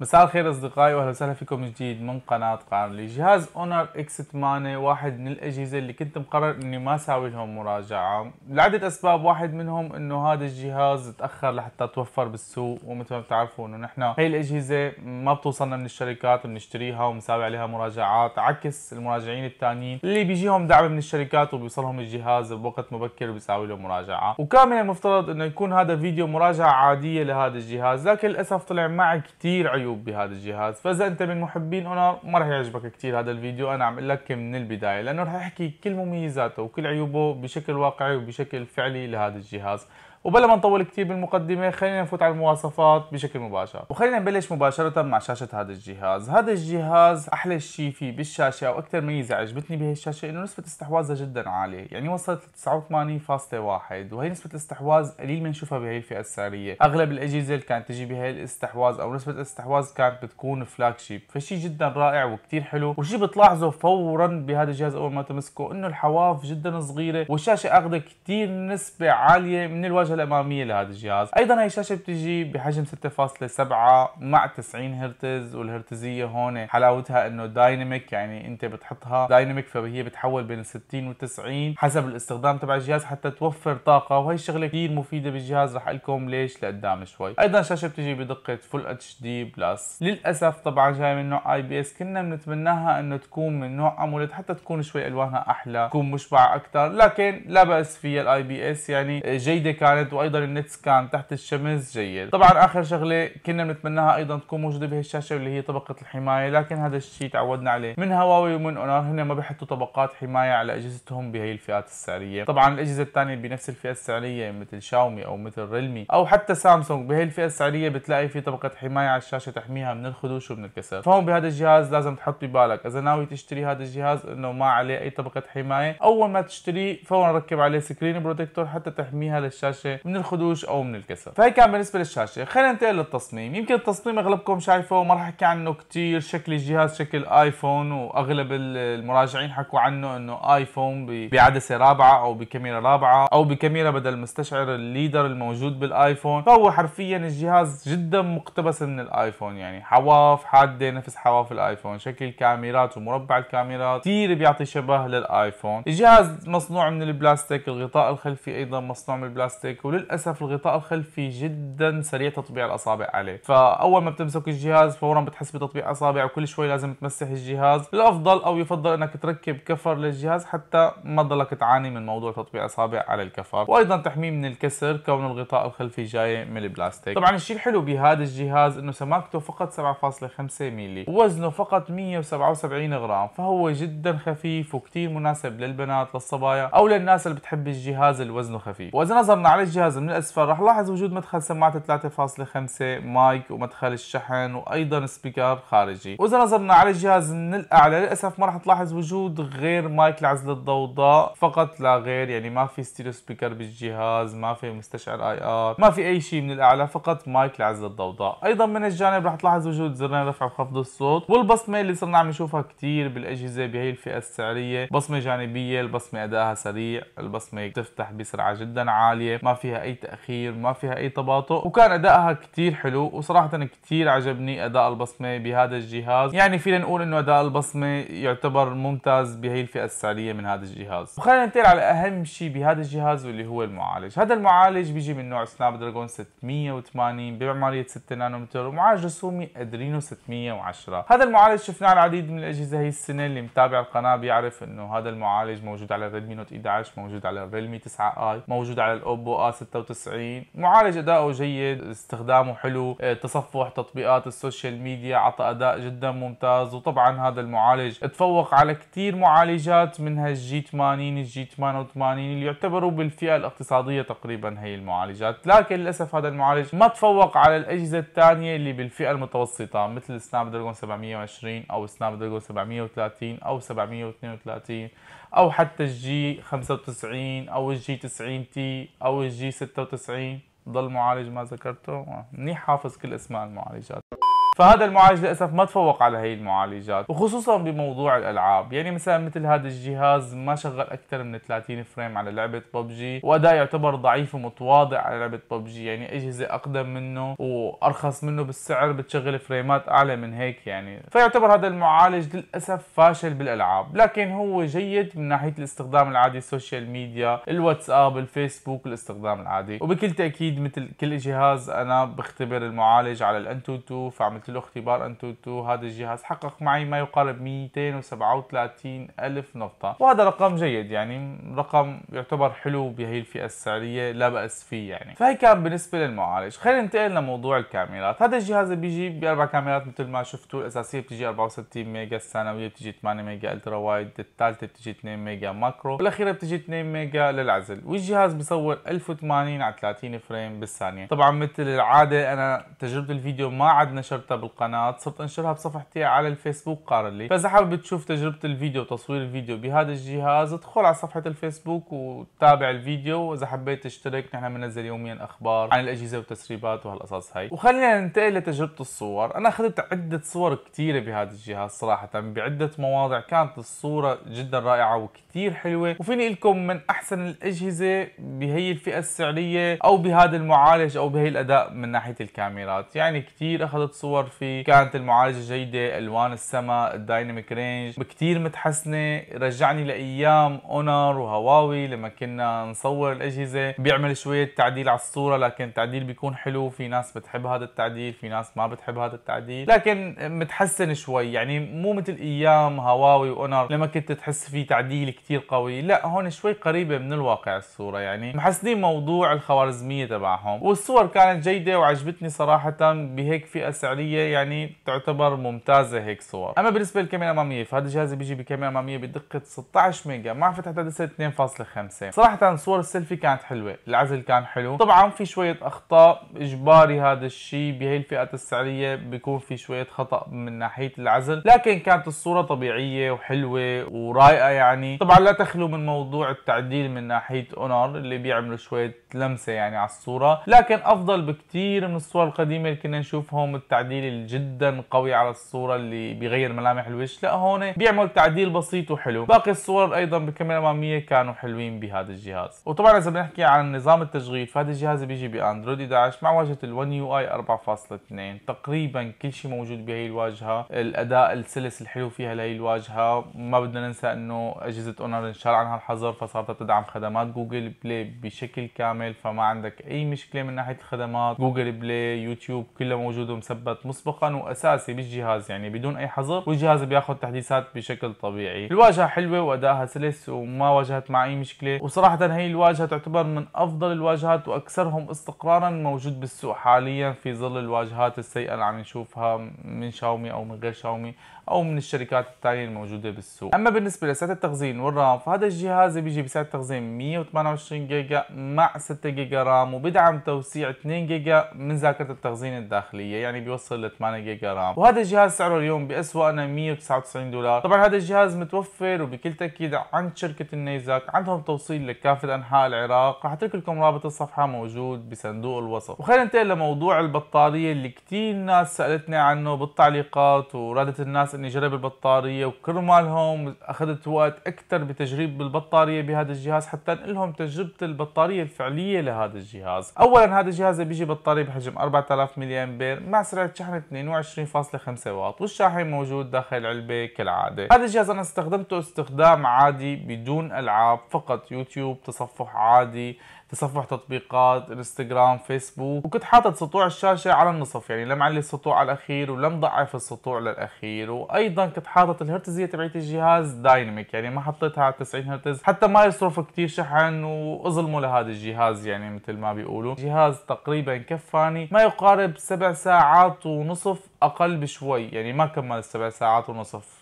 مساء الخير أصدقائي واهلا وسهلا فيكم جديد من قناة قارلي جهاز Honor X 8 واحد من الأجهزة اللي كنت مقرر إني ما أسوي لهم مراجعة. لعدة أسباب واحد منهم إنه هذا الجهاز تأخر لحتى توفر بالسوق ومثل ما بتعرفوا إنه نحن هي الأجهزة ما بتوصلنا من الشركات وبنشتريها وبنساوي عليها مراجعات عكس المراجعين الثانيين اللي بيجيهم دعم من الشركات وبيوصلهم الجهاز بوقت مبكر وبيساوي له مراجعة. وكان من المفترض إنه يكون هذا فيديو مراجعة عادية لهذا الجهاز لكن للأسف طلع معي كثير عيوب. عيوب بهذا الجهاز. فإذا أنت من محبين اونر ما راح يعجبك كثير هذا الفيديو. أنا عم أقول لك من البداية لأنه راح أحكي كل مميزاته وكل عيوبه بشكل واقعي وبشكل فعلي لهذا الجهاز. وبلا ما نطول كثير بالمقدمة خلينا نفوت على المواصفات بشكل مباشر. وخلينا نبلش مباشرة مع شاشة هذا الجهاز. هذا الجهاز أحلى شيء فيه بالشاشة أو أكثر ميزة عجبتني بهي الشاشة إنه نسبة استحواذها جدا عالية. يعني وصلت 89.1 وهي نسبة الاستحواذ قليل ما نشوفها بهي الفئة السعرية. أغلب الأجهزة اللي كانت تجي بهي الاستحواذ أو نسبة الاستحواذ كانت بتكون flagship فشي جدا رائع وكثير حلو. وشي بتلاحظه فورا بهذا الجهاز أول ما تمسكه إنه الحواف جدا صغيرة والشاشة اخذه كثير نسبة عالية من الواجهة الواجهه الإمامية لهذا الجهاز. أيضا هي الشاشة بتجي بحجم 6.7 مع 90 هرتز والهرتزية هون حلاوتها إنه dynamic يعني أنت بتحطها dynamic فهي بتحول بين 60 و 90 حسب الاستخدام تبع الجهاز حتى توفر طاقة. وهي الشغلة كثير مفيدة بالجهاز رح لكم ليش لقدام شوي. أيضا الشاشة بتجي بدقة Full HD Plus للأسف طبعا جاي من نوع IPS كنا بنتمناها إنه تكون من نوع AMOLED حتى تكون شوي ألوانها أحلى تكون مشبعة أكثر لكن لا بأس فيها ال IPS يعني جيدة كانت. كانت وأيضا ال nits كان تحت الشمس جيد. طبعا آخر شغلة كنا بنتمناها أيضا تكون موجودة بهي الشاشة اللي هي طبقة الحماية لكن هذا الشيء تعودنا عليه. من هواوي ومن أونر هن ما بيحطوا طبقات حماية على أجهزتهم بهي الفئات السعرية. طبعا الأجهزة الثانية بنفس الفئة السعرية مثل شاومي أو مثل ريلمي أو حتى سامسونج. بهي الفئة السعرية بتلاقي في طبقة حماية على الشاشة تحميها من الخدوش ومن الكسر. فهون بهذا الجهاز لازم تحط ببالك إذا ناوي تشتري هذا الجهاز إنه ما عليه أي طبقة حماية أول ما تشتريه فورا ركب عليه screen protector حتى تحميها للشاشة من الخدوش أو من الكسر. فهي كان بالنسبة للشاشة. خلينا ننتقل للتصميم. يمكن التصميم أغلبكم شايفه وما راح احكي عنه كثير شكل الجهاز شكل آيفون وأغلب المراجعين حكوا عنه إنه آيفون بعدسة رابعة أو بكاميرا رابعة أو بكاميرا بدل مستشعر ال LiDAR الموجود بالآيفون. فهو حرفيا الجهاز جدا مقتبس من الآيفون. يعني حواف حادة نفس حواف الآيفون. شكل الكاميرات ومربع الكاميرات كثير بيعطي شبه للآيفون. الجهاز مصنوع من البلاستيك الغطاء الخلفي أيضا مصنوع من البلاستيك. وللأسف الغطاء الخلفي جدا سريع تطبيع الأصابع عليه فأول ما بتمسك الجهاز فورا بتحس بتطبيع أصابع وكل شوي لازم تمسح الجهاز. الأفضل أو يفضل إنك تركب cover للجهاز حتى ما تضلك تعاني من موضوع تطبيع أصابع على ال cover. وأيضا تحميه من الكسر كون الغطاء الخلفي جاي من البلاستيك. طبعا الشيء الحلو بهذا الجهاز إنه سماكته فقط 7.5 ملي ووزنه فقط 177 غرام. فهو جدا خفيف وكثير مناسب للبنات للصبايا أو للناس اللي بتحب الجهاز اللي وزنه خفيف. وإذا نظرنا على الجهاز من الاسفل راح نلاحظ وجود مدخل سماعه 3.5 مايك ومدخل الشحن وأيضا speaker خارجي. وإذا نظرنا على الجهاز من الاعلى للأسف ما راح تلاحظ وجود غير مايك لعزل الضوضاء فقط لا غير يعني ما في stereo speaker بالجهاز ما في مستشعر IR ما في أي شيء من الأعلى فقط مايك لعزل الضوضاء. أيضا من الجانب راح تلاحظ وجود زرين رفع وخفض الصوت والبصمة اللي صرنا عم نشوفها كثير بالأجهزة بهي الفئة السعرية. بصمة جانبية البصمة ادائها سريع البصمة تفتح بسرعة جدا عالية ما فيها أي تأخير ما فيها أي تباطؤ. وكان أدائها كثير حلو وصراحة كثير عجبني أداء البصمة بهذا الجهاز. يعني فينا نقول إنه أداء البصمة يعتبر ممتاز بهي الفئة السعرية من هذا الجهاز. وخلينا ننتقل على أهم شيء بهذا الجهاز واللي هو المعالج. هذا المعالج بيجي من نوع Snapdragon 680 بمعماريه 6 نانومتر ومعالج رسومي Adreno 610 هذا المعالج شفناه العديد من الأجهزة هي السنة اللي متابع القناة بيعرف إنه هذا المعالج موجود على ال Redmi Note 11 موجود على ال Realme 9 i موجود على ال OPPO A 96 معالج أداؤه جيد استخدامه حلو آه، تصفح تطبيقات ال social media عطى أداء جدا ممتاز. وطبعا هذا المعالج تفوق على كثير معالجات منها ال G 80 ال G 88 اللي يعتبروا بالفئة الاقتصادية تقريبا هي المعالجات. لكن للأسف هذا المعالج ما تفوق على الأجهزة الثانية اللي بالفئة المتوسطة مثل Snapdragon 720 أو Snapdragon 730 أو 732 أو حتى الجي 95 أو الجي 90 تي أو الجي 96 ضل معالج ما ذكرته. منيح حافظ كل اسماء المعالجات. فهذا المعالج للأسف ما تفوق على هي المعالجات وخصوصا بموضوع الألعاب. يعني مثلا مثل هذا الجهاز ما شغل أكثر من 30 frame على لعبة ببجي وأداء يعتبر ضعيف ومتواضع على لعبة ببجي. يعني أجهزة أقدم منه وأرخص منه بالسعر بتشغل فريمات أعلى من هيك يعني. فيعتبر هذا المعالج للأسف فاشل بالألعاب. لكن هو جيد من ناحية الاستخدام العادي ال social media الواتساب الفيسبوك الاستخدام العادي. وبكل تأكيد مثل كل جهاز أنا بختبر المعالج على ال AnTuTu فعملت له اختبار AnTuTu هذا الجهاز حقق معي ما يقارب 237 ألف نقطة. وهذا رقم جيد يعني رقم يعتبر حلو بهي الفئة السعرية لا بأس فيه يعني. فهي كان بالنسبة للمعالج. خلينا ننتقل لموضوع الكاميرات. هذا الجهاز بيجي بأربع كاميرات مثل ما شفتوا الأساسية بتجي 64 ميجا الثانوية بتجي 8 ميجا ultra wide الثالثة بتجي 2 ميجا macro والأخيرة بتجي 2 ميجا للعزل. والجهاز بيصور 1080 على 30 frame بالثانية. طبعا مثل العادة أنا تجربة الفيديو ما عاد نشرتها بالقناة صرت انشرها بصفحتي على الفيسبوك قارن فإذا حابب تشوف تجربة الفيديو وتصوير الفيديو بهذا الجهاز ادخل على صفحة الفيسبوك وتابع الفيديو. وإذا حبيت تشترك نحن بننزل يوميا أخبار عن الأجهزة والتسريبات وهالقصص هاي. وخلينا ننتقل لتجربة الصور. أنا أخذت عدة صور كثيره بهذا الجهاز صراحة بعدة مواضع كانت الصورة جدا رائعة وكثير حلوة. وفيني لكم من أحسن الأجهزة بهي الفئة السعرية أو بهذا المعالج أو بهي الأداء من ناحية الكاميرات. يعني كثير أخذت صور فيه كانت المعالجة جيده ألوان السماء ال dynamic range. كثير متحسنة رجعني لأيام أونر وهواوي لما كنا نصور الأجهزة. بيعمل شوية تعديل على الصورة لكن التعديل بيكون حلو. في ناس بتحب هذا التعديل في ناس ما بتحب هذا التعديل. لكن متحسن شوي يعني مو مثل أيام هواوي وأونر لما كنت تحس في تعديل كثير قوي. لا هون شوي قريبة من الواقع الصورة يعني محسنين موضوع الخوارزمية تبعهم. والصور كانت جيدة وعجبتني صراحة. بهيك فئة سعرية يعني تعتبر ممتازة هيك صور. أما بالنسبة للكاميرا الأمامية فهذا الجهاز بيجي بكاميرا أمامية بدقة 16 ميجا. مع فتحة عدسه 2.5 صراحة صور السيلفي كانت حلوة العزل كان حلو. طبعا في شوية أخطاء إجباري هذا الشيء بهي الفئات السعرية بيكون في شوية خطأ من ناحية العزل. لكن كانت الصورة طبيعية وحلوة ورايقه يعني. طبعا لا تخلو من موضوع التعديل من ناحية أونر اللي بيعملوا شوية لمسة يعني على الصورة. لكن أفضل بكثير من الصور القديمة اللي كنا نشوفهم التعديل الجدا قوي على الصورة اللي بيغير ملامح الوجه لا هون بيعمل تعديل بسيط وحلو. باقي الصور أيضا بالكاميرا الاماميه كانوا حلوين بهذا الجهاز. وطبعا إذا بنحكي عن نظام التشغيل فهذا الجهاز بيجي بأندرويد 11 مع واجهة ال1 UI 4.2 تقريبا كل شيء موجود بهي الواجهة. الأداء السلس الحلو فيها لهي الواجهة. ما بدنا ننسى إنه أجهزة اونر انشال عنها الحظر فصارت تدعم خدمات جوجل بلاي بشكل كامل فما عندك أي مشكلة من ناحية الخدمات. جوجل بلاي يوتيوب كله موجود ومثبت. مسبقا وأساسي بالجهاز يعني بدون أي حظر والجهاز بياخذ تحديثات بشكل طبيعي. الواجهة حلوة وأدائها سلس وما واجهت مع اي مشكلة. وصراحه هي الواجهة تعتبر من أفضل الواجهات وأكثرهم استقرارا موجود بالسوق حاليا في ظل الواجهات السيئة اللي عم نشوفها من شاومي أو من غير شاومي أو من الشركات الثانية الموجودة بالسوق. أما بالنسبة لسعة التخزين وال RAM فهذا الجهاز بيجي بسعة تخزين 128 جيجا مع 6 جيجا RAM وبدعم توسيع 2 جيجا من ذاكرة التخزين الداخلية يعني بيوصل ل 8 جيجا RAM. وهذا الجهاز سعره اليوم باسواقنا 199 دولار. طبعا هذا الجهاز متوفر وبكل تأكيد عند شركة النيزك. عندهم توصيل لكافة أنحاء العراق. رح أترك لكم رابط الصفحة موجود بصندوق الوصف. وخلينا ننتقل لموضوع البطارية اللي كثير ناس سألتني عنه بالتعليقات ورادت الناس إني اجرب البطارية وكرمالهم أخذت وقت أكثر بتجريب البطارية بهذا الجهاز حتى انقل لهم تجربة البطارية الفعلية لهذا الجهاز. اولا هذا الجهاز بيجي بطارية بحجم 4000 ملي أمبير مع سرعة شحن 22.5 واط والشاحن موجود داخل العلبه كالعادة. هذا الجهاز أنا استخدمته استخدام عادي بدون ألعاب فقط يوتيوب تصفح عادي تصفح تطبيقات إنستغرام فيسبوك. وكنت حاطط سطوع الشاشة على النصف يعني لا معلي السطوع على الأخير ولا مضعف السطوع للأخير. وأيضا كنت حاطط الهرتزية تبعت الجهاز دايناميك يعني ما حطيتها على 90 هرتز. حتى ما يصرف كثير شحن وأظلموا لهذا الجهاز يعني مثل ما بيقولوا. جهاز تقريبا كفاني ما يقارب سبع ساعات ونصف أقل بشوي يعني ما كمل السبع ساعات ونصف.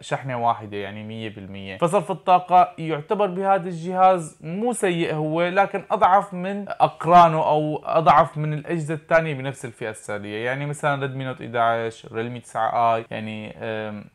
شحنه واحدة يعني 100% فصرف الطاقة يعتبر بهذا الجهاز مو سيء هو لكن أضعف من أقرانه أو أضعف من الأجهزة الثانية بنفس الفئة السعرية. يعني مثلا Redmi Note 11 Realme 9 i يعني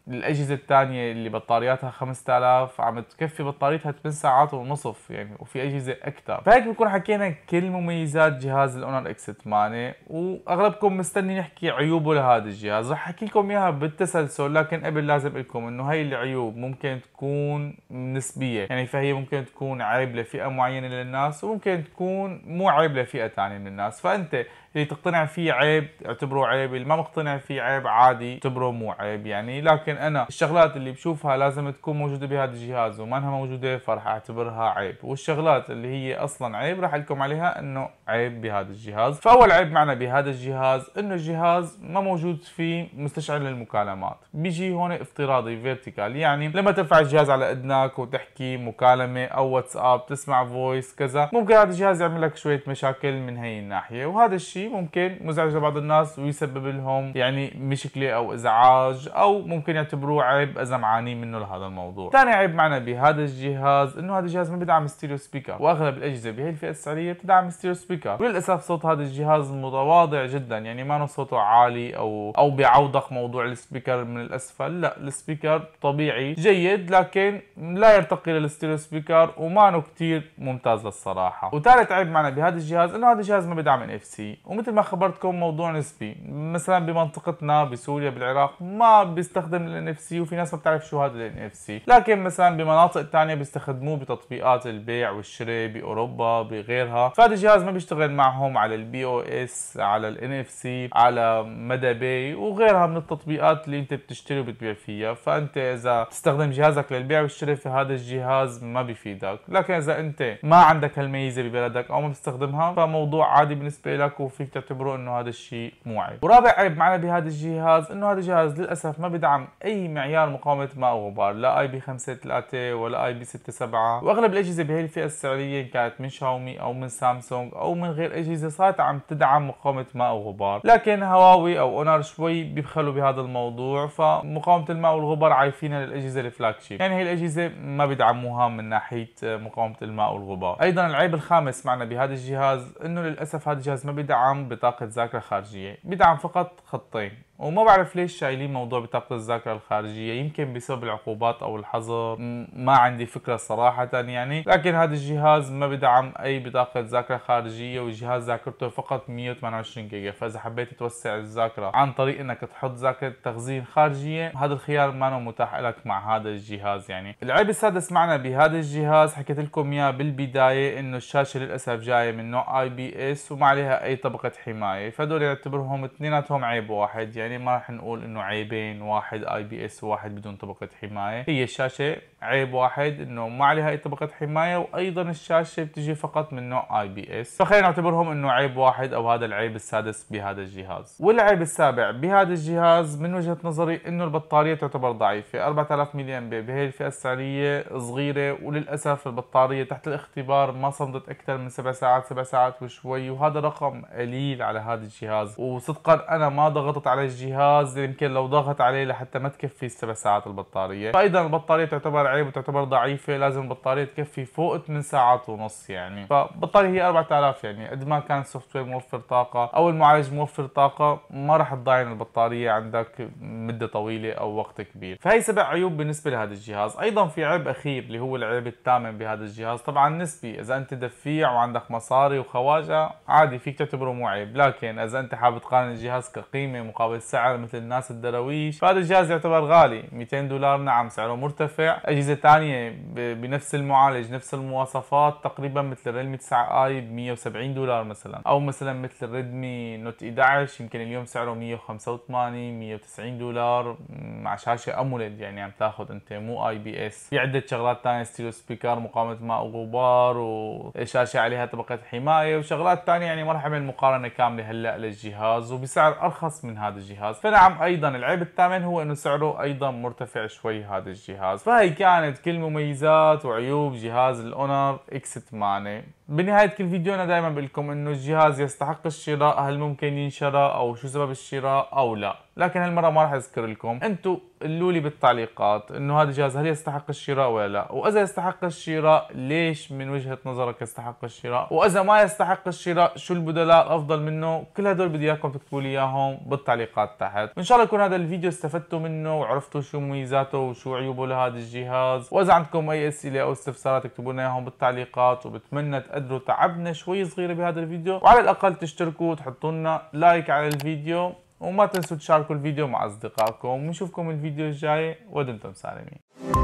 الأجهزة الثانية اللي بطارياتها 5000 عم تكفي بطاريتها 8 ساعات ونصف يعني وفي أجهزة أكثر فهيك بنكون حكينا كل مميزات جهاز الاونر X 8 وأغلبكم مستني نحكي عيوبه لهذا الجهاز. رح أحكي لكم إياها بالتسلسل لكن قبل لازم لكم إنه هي العيوب ممكن تكون نسبية. يعني فهي ممكن تكون عيب لفئة معينة للناس وممكن تكون مو عيب لفئة ثانية من الناس. فأنت اللي تقتنع فيه عيب اعتبره عيب اللي ما مقتنع فيه عيب عادي اعتبره مو عيب. يعني لكن أنا الشغلات اللي بشوفها لازم تكون موجودة بهذا الجهاز وما أنها موجودة فرح أعتبرها عيب. والشغلات اللي هي أصلا عيب راح لكم عليها إنه عيب بهذا الجهاز. فأول عيب معنا بهذا الجهاز إنه الجهاز ما موجود فيه مستشعر للمكالمات. بيجي هون افتراضي virtual يعني لما ترفع الجهاز على اذنك وتحكي مكالمة أو واتساب تسمع voice كذا ممكن هذا الجهاز يعمل لك شوية مشاكل من هي الناحية. وهذا الشيء شيء ممكن مزعج لبعض الناس ويسبب لهم يعني مشكلة أو إزعاج أو ممكن يعتبروه عيب إذا معانين منه لهذا الموضوع. ثاني عيب معنا بهذا الجهاز إنه هذا الجهاز ما بيدعم stereo speaker. وأغلب الأجهزة بهي الفئة السعرية بتدعم stereo speaker. وللأسف صوت هذا الجهاز متواضع جدا. يعني ما صوته عالي أو أو بيعوض موضوع ال speaker من الأسفل. لا ال speaker طبيعي جيد لكن لا يرتقي لل stereo speaker وما كثير ممتاز للصراحة. وثالث عيب معنا بهذا الجهاز انه هذا الجهاز ما بيدعم NFC. ومثل ما خبرتكم موضوع نسبي. مثلا بمنطقتنا بسوريا بالعراق ما بيستخدم ال NFC وفي ناس ما بتعرف شو هذا ال NFC. لكن مثلا بمناطق ثانية بيستخدموه بتطبيقات البيع والشراء بأوروبا بغيرها. فهذا الجهاز ما بيشتغل معهم على ال POS على ال NFC على مدى Pay وغيرها من التطبيقات اللي أنت بتشتري وبتبيع فيها. فأنت إذا تستخدم جهازك للبيع والشراء في هذا الجهاز ما بيفيدك. لكن إذا أنت ما عندك هالميزة ببلدك أو ما بتستخدمها فموضوع عادي بالنسبة لك وفيك تعتبروا إنه هذا الشيء مو عيب. ورابع عيب معنا بهذا الجهاز إنه هذا الجهاز للأسف ما بدعم أي معيار مقاومة ماء وغبار لا IP 5 3 ولا IP 6 7 وأغلب الأجهزة بهي الفئة السعريه كانت من شاومي أو من سامسونج أو من غير أجهزة صارت عم تدعم مقاومة ماء وغبار. لكن هواوي أو أونر شوي بيبخلوا بهذا الموضوع فمقاومة الماء والغبار عايفينها للاجهزه ال flagship يعني هي الأجهزة ما بدعموها من ناحية مقاومة الماء والغبار. أيضا العيب الخامس معنا بهذا الجهاز إنه للأسف هذا الجهاز ما بدعم بطاقة ذاكرة خارجية بدعم فقط خطين. وما بعرف ليش شايلين موضوع بطاقة الذاكرة الخارجية. يمكن بسبب العقوبات أو الحظر. ما عندي فكرة صراحة يعني. لكن هذا الجهاز ما بدعم أي بطاقة ذاكرة خارجية والجهاز ذاكرته فقط 128 جيجا. فإذا حبيت توسع الذاكرة عن طريق أنك تحط ذاكرة تخزين خارجية هذا الخيار ما متاح لك مع هذا الجهاز يعني. العيب السادس معنا بهذا الجهاز حكيت لكم إياه بالبداية إنه الشاشة للأسف جاية من نوع IPS وما عليها أي طبقة حماية. فدول يعتبرهم اثنيناتهم عيب واحد يعني. ما راح نقول إنه عيبين واحد IPS وواحد بدون طبقة حماية. هي الشاشة عيب واحد إنه ما عليها أي طبقة حماية وأيضا الشاشة بتجي فقط من نوع IPS فخلينا نعتبرهم إنه عيب واحد أو هذا العيب السادس بهذا الجهاز. والعيب السابع بهذا الجهاز من وجهة نظري إنه البطارية تعتبر ضعيفة. 4000 ملي امبير بهي الفئة السعرية صغيرة وللأسف البطارية تحت الاختبار ما صمدت أكثر من 7 ساعات 7 ساعات وشوي وهذا رقم قليل على هذا الجهاز. وصدقا أنا ما ضغطت على الجهاز يمكن لو ضغط عليه لحتى ما تكفي السبع ساعات البطارية. فايضا البطارية تعتبر عيب وتعتبر ضعيفة لازم البطارية تكفي فوق 8 ساعات ونص يعني. فالبطارية هي 4000 يعني قد ما كان ال software موفر طاقة أو المعالج موفر طاقة ما راح تضاين البطارية عندك مدة طويلة أو وقت كبير. فهي سبع عيوب بالنسبة لهذا الجهاز. أيضا في عيب أخير اللي هو العيب الثامن بهذا الجهاز. طبعا نسبي إذا أنت دفيع وعندك مصاري وخواجة عادي فيك تعتبره مو عيب. لكن إذا أنت حابب تقارن الجهاز كقيمة مقابل سعر مثل الناس الدرويش فهذا الجهاز يعتبر غالي 200 دولار نعم سعره مرتفع. اجهزة ثانية بنفس المعالج نفس المواصفات تقريبا مثل ال Realme 9 i ب 170 دولار مثلا. أو مثلا مثل ال Redmi Note 11 يمكن اليوم سعره 185 190 دولار مع شاشة AMOLED يعني عم تاخذ أنت مو IPS في عدة شغلات ثانية stereo speaker مقاومة ماء وغبار وشاشة عليها طبقة حماية وشغلات ثانية يعني ما راح أعمل مقارنة كاملة هلأ للجهاز وبسعر أرخص من هذا الجهاز. فنعم أيضا العيب الثامن هو إنه سعره أيضا مرتفع شوي هذا الجهاز. فهي كانت كل مميزات وعيوب جهاز ال Honor X 8 بنهاية كل فيديو أنا دائما بقول لكم إنه الجهاز يستحق الشراء هل ممكن ينشرى أو شو سبب الشراء أو لا. لكن هالمرة ما راح أذكر لكم أنتم قولوا لي بالتعليقات إنه هذا الجهاز هل يستحق الشراء ولا لا؟ وإذا يستحق الشراء ليش من وجهة نظرك يستحق الشراء؟ وإذا ما يستحق الشراء شو البدلاء الأفضل منه؟ كل هدول بدي إياكم تكتبوا لي إياهم بالتعليقات تحت. وإن شاء الله يكون هذا الفيديو استفدتوا منه وعرفتوا شو مميزاته وشو عيوبه لهذا الجهاز. وإذا عندكم أي أسئلة أو استفسارات اكتبوا لنا إياهم بالتعليقات وبتمنى تقدروا تعبنا شوي صغيرة بهذا الفيديو. وعلى الأقل تشتركوا وتحطوا لنا لايك على الفيديو. وما تنسوا تشاركوا الفيديو مع أصدقائكم. ونشوفكم الفيديو الجاي. ودمتم سالمين.